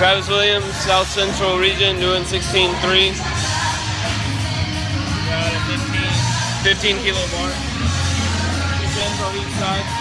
Travis Williams, South Central Region, doing 16-3, 15. 15 kilo bar. Central side.